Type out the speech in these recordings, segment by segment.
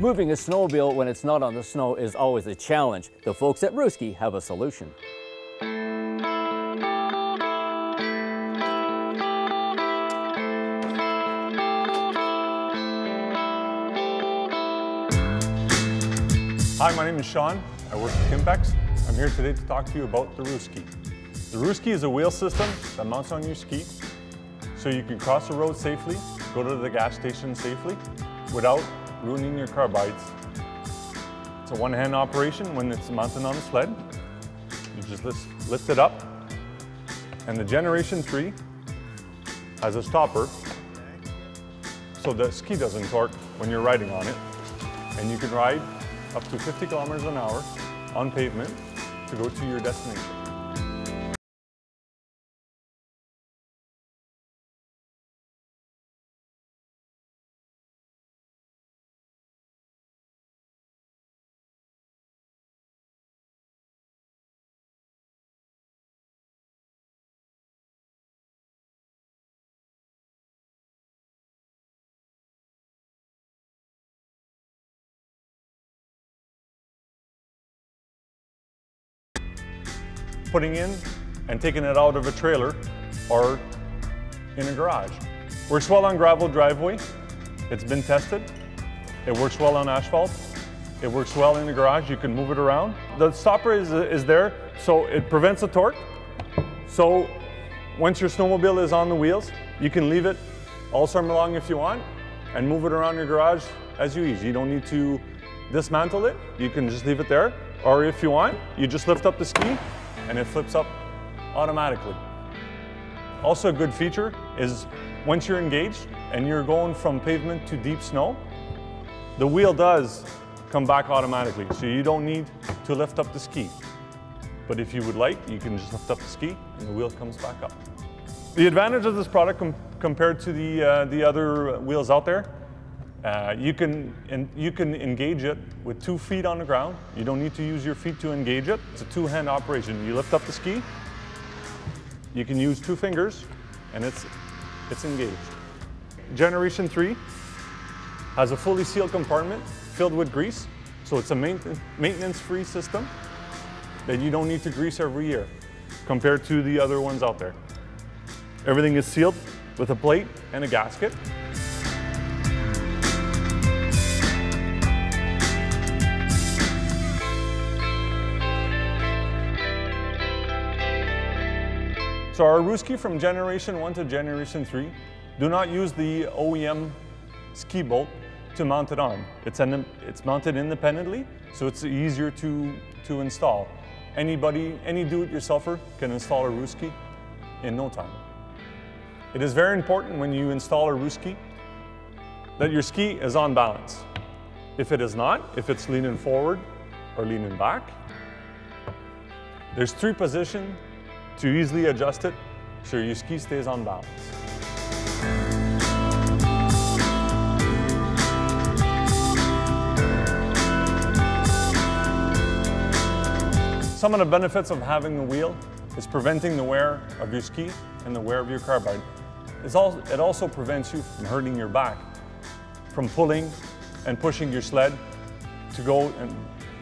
Moving a snowmobile when it's not on the snow is always a challenge. The folks at Rouski have a solution. Hi, my name is Sean. I work at Kimpex. I'm here today to talk to you about the Rouski. The Rouski is a wheel system that mounts on your ski so you can cross the road safely, go to the gas station safely without ruining your carbides. It's a one-hand operation when it's mounted on the sled. You just lift, lift it up and the Generation 3 has a stopper so the ski doesn't torque when you're riding on it and you can ride up to 50 kilometers an hour on pavement to go to your destination. Putting in and taking it out of a trailer or in a garage. Works well on gravel driveway. It's been tested. It works well on asphalt. It works well in the garage. You can move it around. The stopper is, is there, so it prevents the torque. So once your snowmobile is on the wheels, you can leave it all summer long if you want and move it around your garage as you ease. You don't need to dismantle it. You can just leave it there. Or if you want, you just lift up the ski and it flips up automatically. Also a good feature is once you're engaged and you're going from pavement to deep snow, the wheel does come back automatically, so you don't need to lift up the ski. But if you would like, you can just lift up the ski and the wheel comes back up. The advantage of this product com compared to the, uh, the other wheels out there uh, you, can, you can engage it with two feet on the ground. You don't need to use your feet to engage it. It's a two-hand operation. You lift up the ski, you can use two fingers, and it's, it's engaged. Generation 3 has a fully sealed compartment filled with grease, so it's a maintenance-free system that you don't need to grease every year compared to the other ones out there. Everything is sealed with a plate and a gasket. So our Rouski from generation 1 to generation 3 do not use the OEM ski bolt to mount it on. It's, an, it's mounted independently, so it's easier to, to install. Anybody, any do-it-yourselfer can install a Rouski in no time. It is very important when you install a Rouski that your ski is on balance. If it is not, if it's leaning forward or leaning back, there's three positions to easily adjust it so your ski stays on balance. Some of the benefits of having the wheel is preventing the wear of your ski and the wear of your carbide. it also prevents you from hurting your back, from pulling and pushing your sled to go and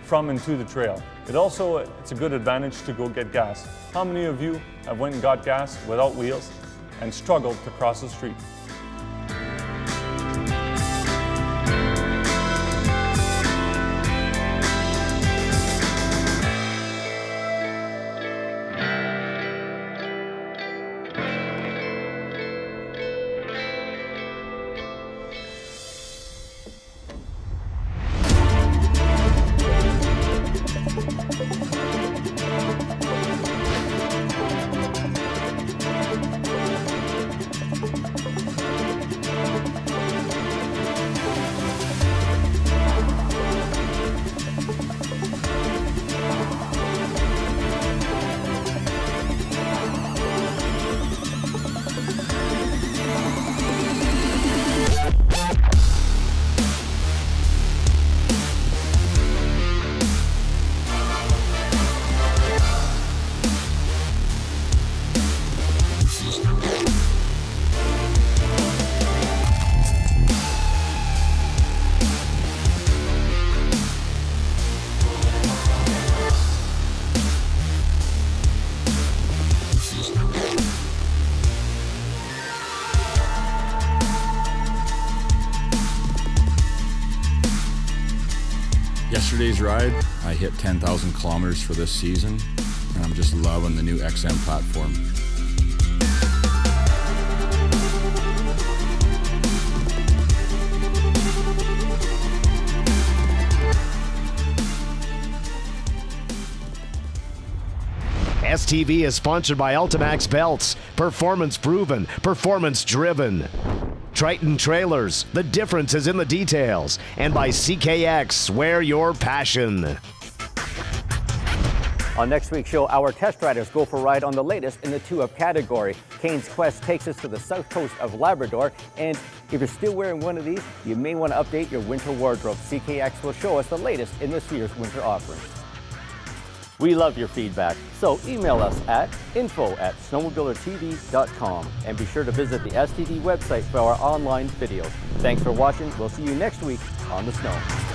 from and to the trail. It also, it's a good advantage to go get gas. How many of you have went and got gas without wheels and struggled to cross the street? Yesterday's ride, I hit 10,000 kilometers for this season, and I'm just loving the new XM platform. STV is sponsored by Ultimax Belts. Performance proven, performance driven. Triton Trailers, the difference is in the details. And by CKX, swear your passion. On next week's show, our test riders go for a ride on the latest in the two-up category. Kane's Quest takes us to the south coast of Labrador, and if you're still wearing one of these, you may want to update your winter wardrobe. CKX will show us the latest in this year's winter offerings. We love your feedback, so email us at info at snowmobilertv.com and be sure to visit the STV website for our online videos. Thanks for watching. We'll see you next week on the snow.